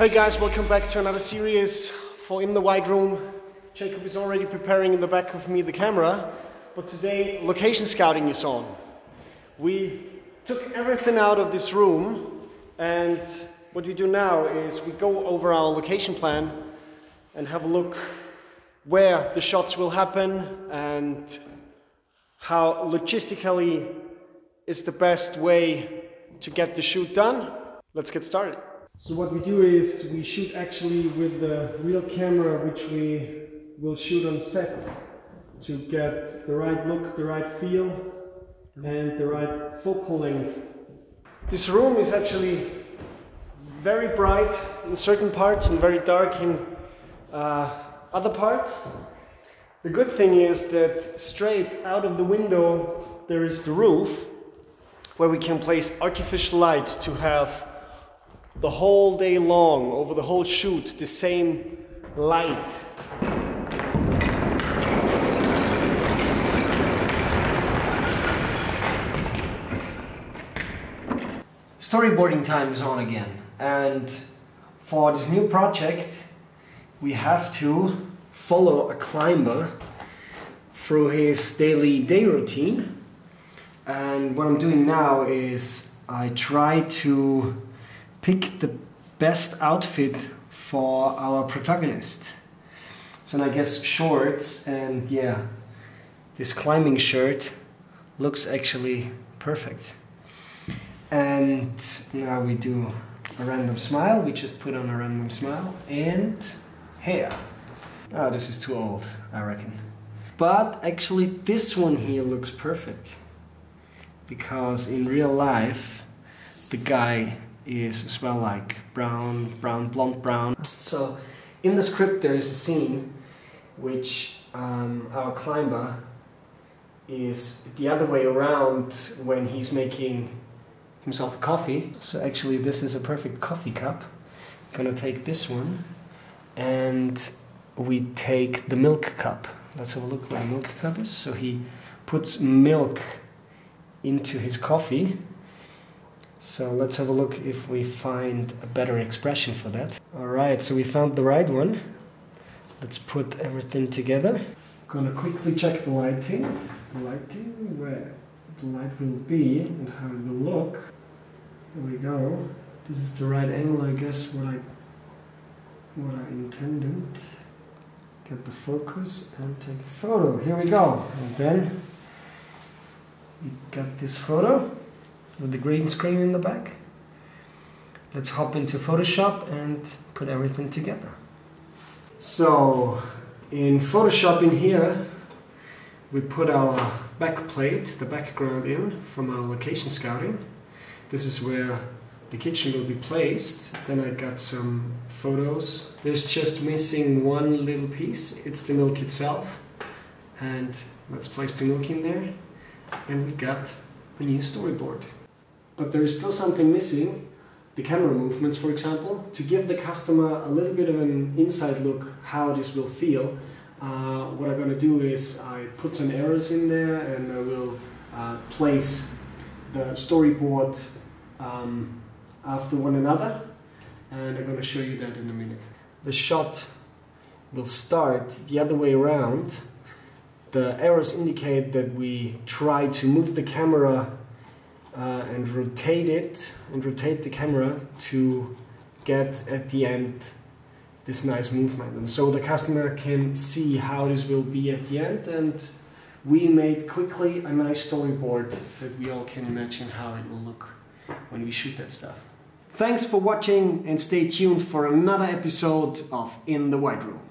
Hey guys, welcome back to another series for In the Whiteroom. Jacob is already preparing in the back of me the camera, but today location scouting is on. We took everything out of this room and what we do now is we go over our location plan and have a look where the shots will happen and how logistically is the best way to get the shoot done. Let's get started. So what we do is we shoot actually with the real camera which we will shoot on set to get the right look, the right feel and the right focal length. This room is actually very bright in certain parts and very dark in uh, other parts. The good thing is that straight out of the window there is the roof where we can place artificial light to have the whole day long, over the whole shoot, the same light. Storyboarding time is on again and for this new project we have to follow a climber through his daily day routine. And what I'm doing now is I try to pick the best outfit for our protagonist. So I guess shorts and yeah, this climbing shirt looks actually perfect. And now we do a random smile. We just put on a random smile and hair. Oh, this is too old, I reckon. But actually this one here looks perfect. Because in real life, the guy is as well like brown, brown, blonde brown. So in the script there is a scene which um, our climber is the other way around when he's making himself a coffee. So actually this is a perfect coffee cup. I'm gonna take this one and we take the milk cup. Let's have a look where the milk cup is. So he puts milk into his coffee. So let's have a look if we find a better expression for that. Alright, so we found the right one. Let's put everything together. Gonna quickly check the lighting. The lighting, where the light will be and how it will look. There we go. This is the right angle, I guess, what I what I intended. Get the focus and take a photo. Here we go. And then we got this photo with the green screen in the back. Let's hop into Photoshop and put everything together. So in Photoshop in here, we put our back plate, the background in from our location scouting. This is where the kitchen will be placed. Then I got some photos. There's just missing one little piece. It's the milk itself. And let's place the milk in there. And we got a new storyboard. But there is still something missing. The camera movements, for example, to give the customer a little bit of an inside look how this will feel. Uh, what I'm going to do is I put some arrows in there and I will uh, place the storyboard um, after one another and I'm going to show you that in a minute. The shot will start the other way around. The arrows indicate that we try to move the camera uh, and rotate it and rotate the camera to get at the end this nice movement and so the customer can see how this will be at the end and we made quickly a nice storyboard that we all can imagine how it will look when we shoot that stuff. Thanks for watching and stay tuned for another episode of In the Whiteroom.